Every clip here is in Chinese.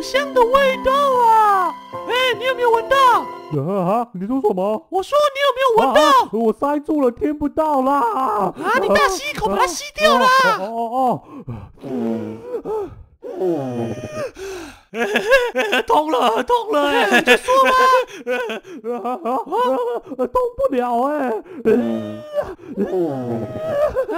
好香的味道啊！哎，你有没有闻到？啊，你说什么？我说你有没有闻到？我塞住了，听不到啦！啊，你大吸一口，把它吸掉啦！哦哦哦。痛了，痛了！哎，就说吧，通不了哎！啊，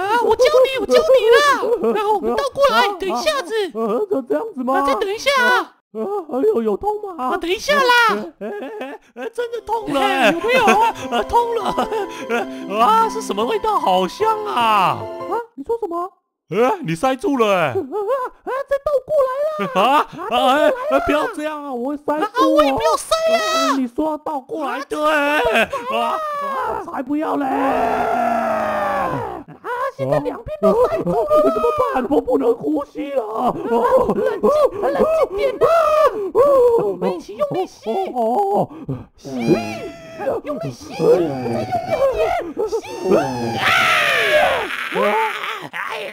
我救你，了。然后我们倒过来，等一下子。呃，就这样子吗？再等一下啊！啊，有有痛吗？啊，等一下啦！哎哎哎，真的痛了！有没有？啊，痛了！啊，是什么味道？好香啊！啊，你说什么？哎，你塞住了！哎，啊，再倒过来了！啊啊！哎，不要这样啊，我会塞住！我也不要塞啊！你说要倒过来，对！啊啊！才不要嘞！现在两边都塞住了，怎么办？我不能呼吸了！冷静，冷静点呐！我们一起用力吸！哦，吸！用力吸！再用力点！吸！啊！哎呀！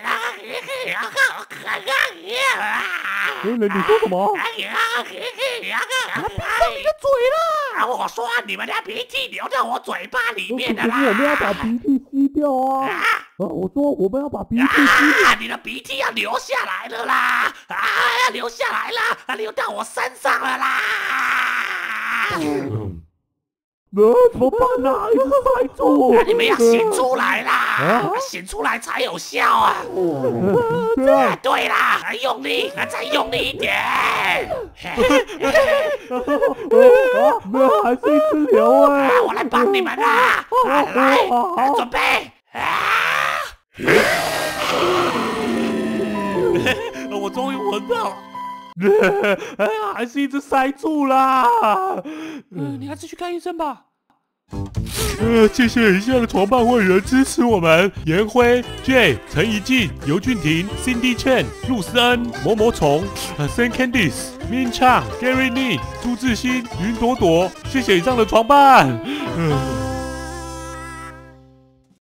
你说什么？哎呀！闭上你的嘴了！我说你们的鼻涕流到我嘴巴里面了啦！我们要把鼻涕吸掉啊！啊！我说我们要把鼻涕吸掉！你的鼻涕要流下来了啦！啊！要流下来了！流到我身上了啦！那怎么办呢？一直塞住！你们要醒出来啦！醒出来才有效啊！对对啦，用力，再用力一点！那还是一直流啊！我来帮你们啦！来，准备！哎呀，还是一直塞住啦！嗯，你还是去看医生吧。呃，谢谢以下的床伴会员支持我们：颜辉、J、陈怡静、尤俊廷、Cindy Chen、陆思恩、某某虫、Saint Candice、Min Chang、Gary Lee、朱志新、云朵朵。谢谢以上的床伴。